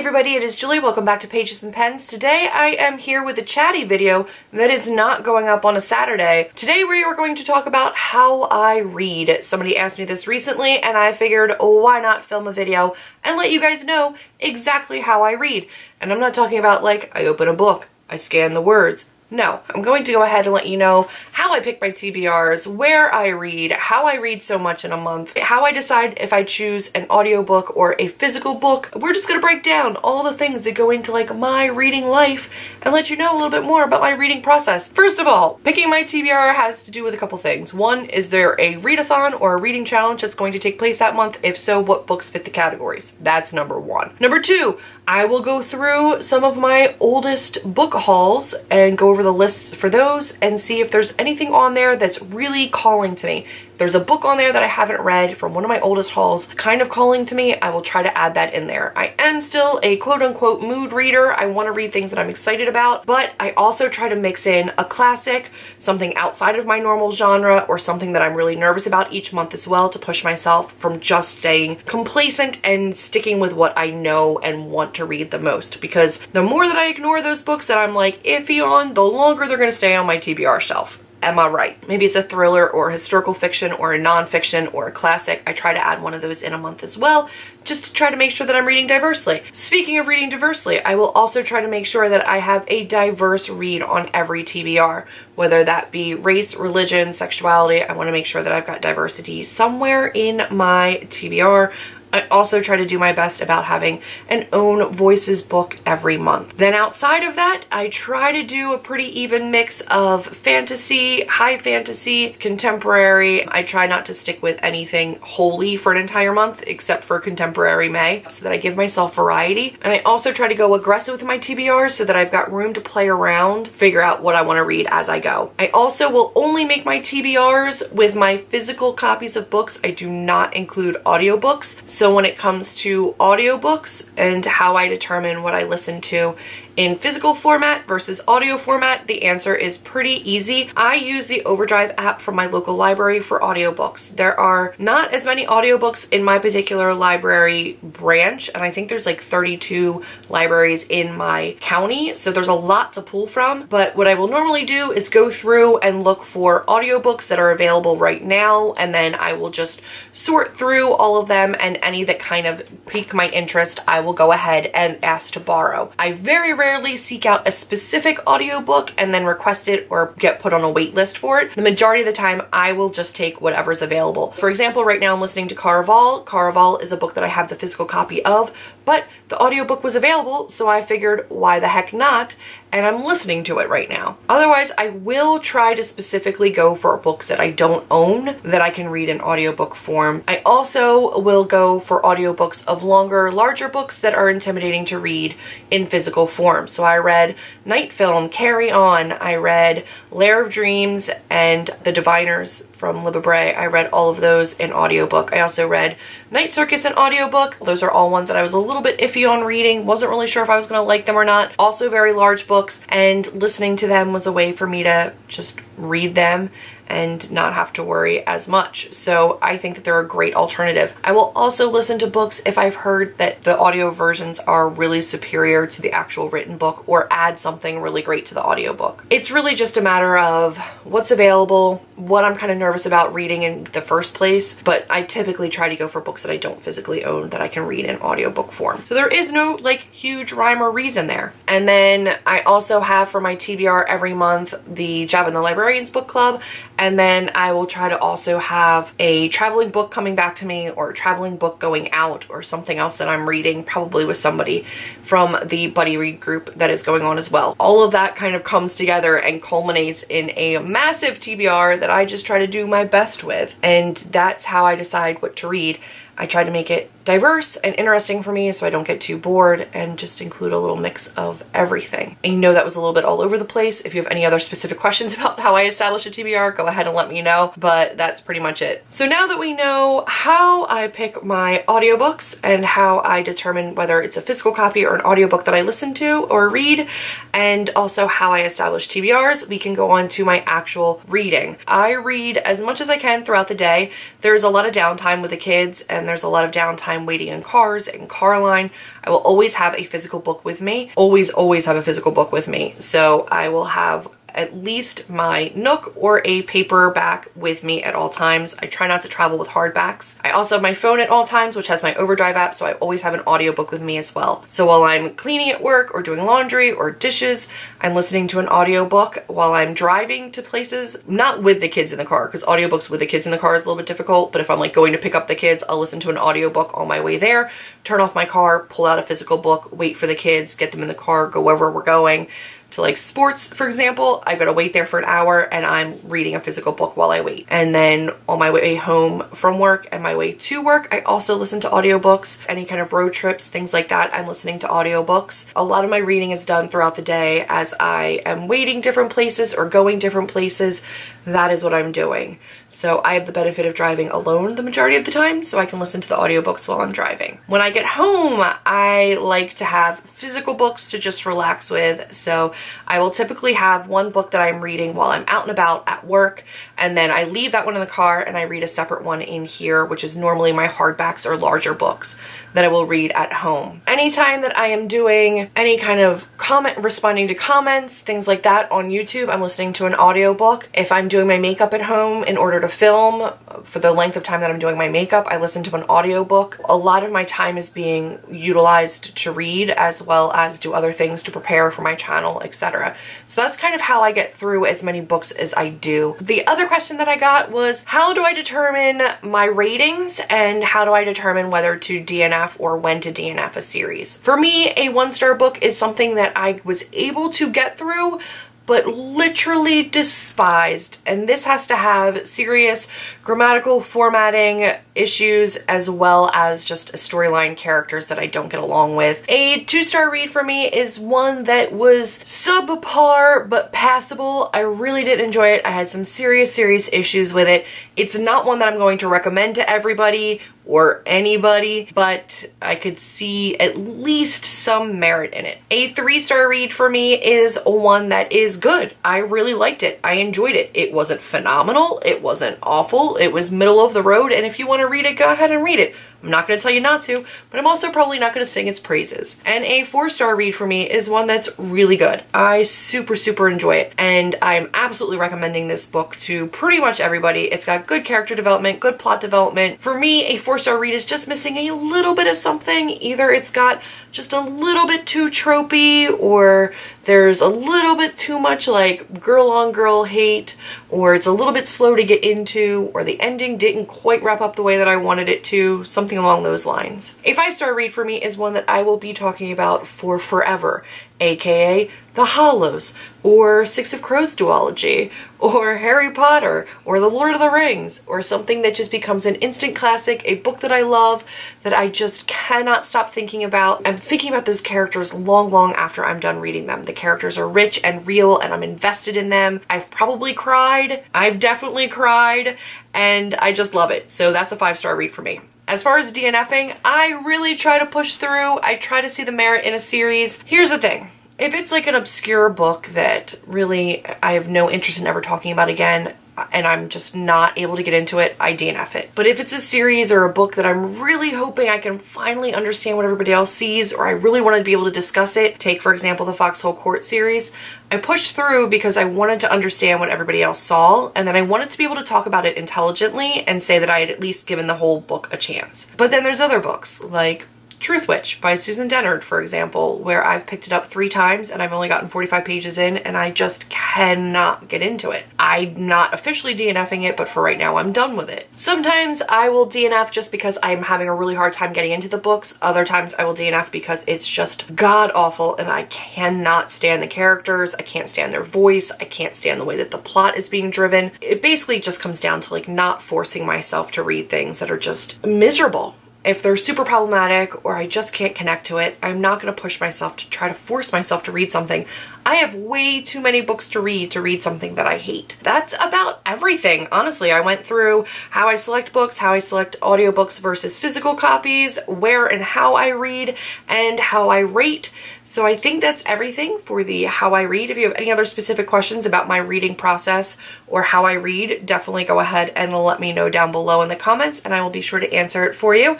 everybody, it is Julie. Welcome back to Pages and Pens. Today I am here with a chatty video that is not going up on a Saturday. Today we are going to talk about how I read. Somebody asked me this recently and I figured why not film a video and let you guys know exactly how I read. And I'm not talking about like I open a book, I scan the words, no, I'm going to go ahead and let you know how I pick my TBRs, where I read, how I read so much in a month, how I decide if I choose an audiobook or a physical book. We're just to break down all the things that go into like my reading life and let you know a little bit more about my reading process. First of all, picking my TBR has to do with a couple things. One, is there a readathon or a reading challenge that's going to take place that month? If so, what books fit the categories? That's number one. Number two, I will go through some of my oldest book hauls and go over the lists for those and see if there's anything on there that's really calling to me. There's a book on there that I haven't read from one of my oldest hauls kind of calling to me. I will try to add that in there. I am still a quote unquote mood reader. I want to read things that I'm excited about, but I also try to mix in a classic, something outside of my normal genre, or something that I'm really nervous about each month as well to push myself from just staying complacent and sticking with what I know and want to read the most. Because the more that I ignore those books that I'm like iffy on, the longer they're going to stay on my TBR shelf. Am I right? Maybe it's a thriller or historical fiction or a nonfiction or a classic. I try to add one of those in a month as well, just to try to make sure that I'm reading diversely. Speaking of reading diversely, I will also try to make sure that I have a diverse read on every TBR, whether that be race, religion, sexuality. I want to make sure that I've got diversity somewhere in my TBR. I also try to do my best about having an own voices book every month. Then outside of that, I try to do a pretty even mix of fantasy, high fantasy, contemporary. I try not to stick with anything wholly for an entire month except for contemporary May so that I give myself variety. And I also try to go aggressive with my TBRs so that I've got room to play around, figure out what I want to read as I go. I also will only make my TBRs with my physical copies of books. I do not include audiobooks. So when it comes to audiobooks and how I determine what I listen to in physical format versus audio format, the answer is pretty easy. I use the Overdrive app from my local library for audiobooks. There are not as many audiobooks in my particular library branch, and I think there's like 32 libraries in my county, so there's a lot to pull from. But what I will normally do is go through and look for audiobooks that are available right now, and then I will just sort through all of them, and any that kind of pique my interest, I will go ahead and ask to borrow. I very rarely seek out a specific audiobook and then request it or get put on a wait list for it. The majority of the time, I will just take whatever's available. For example, right now I'm listening to Caraval. Caraval is a book that I have the physical copy of, but the audiobook was available, so I figured why the heck not? and I'm listening to it right now. Otherwise, I will try to specifically go for books that I don't own that I can read in audiobook form. I also will go for audiobooks of longer, larger books that are intimidating to read in physical form. So I read Night Film, Carry On, I read Lair of Dreams, and The Diviners from Libba Bray. I read all of those in audiobook. I also read Night Circus in audiobook. Those are all ones that I was a little bit iffy on reading. Wasn't really sure if I was going to like them or not. Also very large books and listening to them was a way for me to just read them and not have to worry as much. So I think that they're a great alternative. I will also listen to books if I've heard that the audio versions are really superior to the actual written book or add something really great to the audiobook. It's really just a matter of what's available, what I'm kind of nervous about reading in the first place, but I typically try to go for books that I don't physically own that I can read in audiobook form. So there is no like huge rhyme or reason there. And then I also have for my TBR every month the Job in the Librarians book club and then I will try to also have a traveling book coming back to me or a traveling book going out or something else that I'm reading, probably with somebody from the buddy read group that is going on as well. All of that kind of comes together and culminates in a massive TBR that I just try to do my best with. And that's how I decide what to read. I try to make it diverse and interesting for me so I don't get too bored and just include a little mix of everything. I know that was a little bit all over the place. If you have any other specific questions about how I establish a TBR, go ahead and let me know, but that's pretty much it. So now that we know how I pick my audiobooks and how I determine whether it's a physical copy or an audiobook that I listen to or read, and also how I establish TBRs, we can go on to my actual reading. I read as much as I can throughout the day. There's a lot of downtime with the kids and there's a lot of downtime waiting in cars and car line, I will always have a physical book with me. Always, always have a physical book with me. So I will have at least my Nook or a paperback with me at all times. I try not to travel with hardbacks. I also have my phone at all times, which has my Overdrive app, so I always have an audiobook with me as well. So while I'm cleaning at work or doing laundry or dishes, I'm listening to an audiobook while I'm driving to places, not with the kids in the car, because audiobooks with the kids in the car is a little bit difficult, but if I'm like going to pick up the kids, I'll listen to an audiobook on my way there, turn off my car, pull out a physical book, wait for the kids, get them in the car, go wherever we're going to like sports, for example, I've got to wait there for an hour and I'm reading a physical book while I wait. And then on my way home from work and my way to work, I also listen to audiobooks, any kind of road trips, things like that. I'm listening to audiobooks. A lot of my reading is done throughout the day as I am waiting different places or going different places that is what I'm doing. So I have the benefit of driving alone the majority of the time, so I can listen to the audiobooks while I'm driving. When I get home, I like to have physical books to just relax with, so I will typically have one book that I'm reading while I'm out and about at work, and then I leave that one in the car and I read a separate one in here, which is normally my hardbacks or larger books that I will read at home. Anytime that I am doing any kind of comment, responding to comments, things like that on YouTube, I'm listening to an audiobook. If I'm doing my makeup at home in order to film for the length of time that I'm doing my makeup, I listen to an audiobook. A lot of my time is being utilized to read as well as do other things to prepare for my channel, etc. So that's kind of how I get through as many books as I do. The other question that I got was how do I determine my ratings and how do I determine whether to DNF or when to DNF a series? For me, a one star book is something that I was able to get through but literally despised. And this has to have serious grammatical formatting issues as well as just a storyline characters that I don't get along with. A two-star read for me is one that was subpar but passable. I really did enjoy it. I had some serious, serious issues with it. It's not one that I'm going to recommend to everybody or anybody, but I could see at least some merit in it. A three-star read for me is one that is good. I really liked it. I enjoyed it. It wasn't phenomenal. It wasn't awful. It was middle of the road, and if you want to read it, go ahead and read it. I'm not going to tell you not to, but I'm also probably not going to sing its praises. And a four-star read for me is one that's really good. I super, super enjoy it, and I'm absolutely recommending this book to pretty much everybody. It's got good character development, good plot development. For me, a four-star read is just missing a little bit of something. Either it's got just a little bit too tropey, or there's a little bit too much like girl on girl hate, or it's a little bit slow to get into, or the ending didn't quite wrap up the way that I wanted it to, something along those lines. A five star read for me is one that I will be talking about for forever, aka The Hollows, or Six of Crows duology, or Harry Potter, or The Lord of the Rings, or something that just becomes an instant classic, a book that I love, that I just cannot stop thinking about. I'm thinking about those characters long, long after I'm done reading them. The characters are rich and real, and I'm invested in them. I've probably cried. I've definitely cried, and I just love it. So that's a five-star read for me. As far as DNFing, I really try to push through. I try to see the merit in a series. Here's the thing. If it's like an obscure book that really I have no interest in ever talking about again, and I'm just not able to get into it, I DNF it. But if it's a series or a book that I'm really hoping I can finally understand what everybody else sees, or I really want to be able to discuss it, take for example the Foxhole Court series, I pushed through because I wanted to understand what everybody else saw, and then I wanted to be able to talk about it intelligently and say that I had at least given the whole book a chance. But then there's other books, like Truthwitch by Susan Dennard, for example, where I've picked it up three times and I've only gotten 45 pages in and I just cannot get into it. I'm not officially DNFing it, but for right now I'm done with it. Sometimes I will DNF just because I'm having a really hard time getting into the books. Other times I will DNF because it's just god awful and I cannot stand the characters. I can't stand their voice. I can't stand the way that the plot is being driven. It basically just comes down to like not forcing myself to read things that are just miserable if they're super problematic or I just can't connect to it, I'm not going to push myself to try to force myself to read something I have way too many books to read to read something that I hate. That's about everything. Honestly, I went through how I select books, how I select audiobooks versus physical copies, where and how I read, and how I rate. So I think that's everything for the how I read. If you have any other specific questions about my reading process or how I read, definitely go ahead and let me know down below in the comments and I will be sure to answer it for you.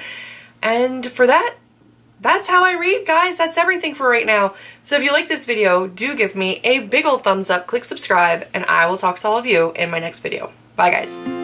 And for that, that's how I read, guys. That's everything for right now. So if you like this video, do give me a big old thumbs up, click subscribe, and I will talk to all of you in my next video. Bye, guys.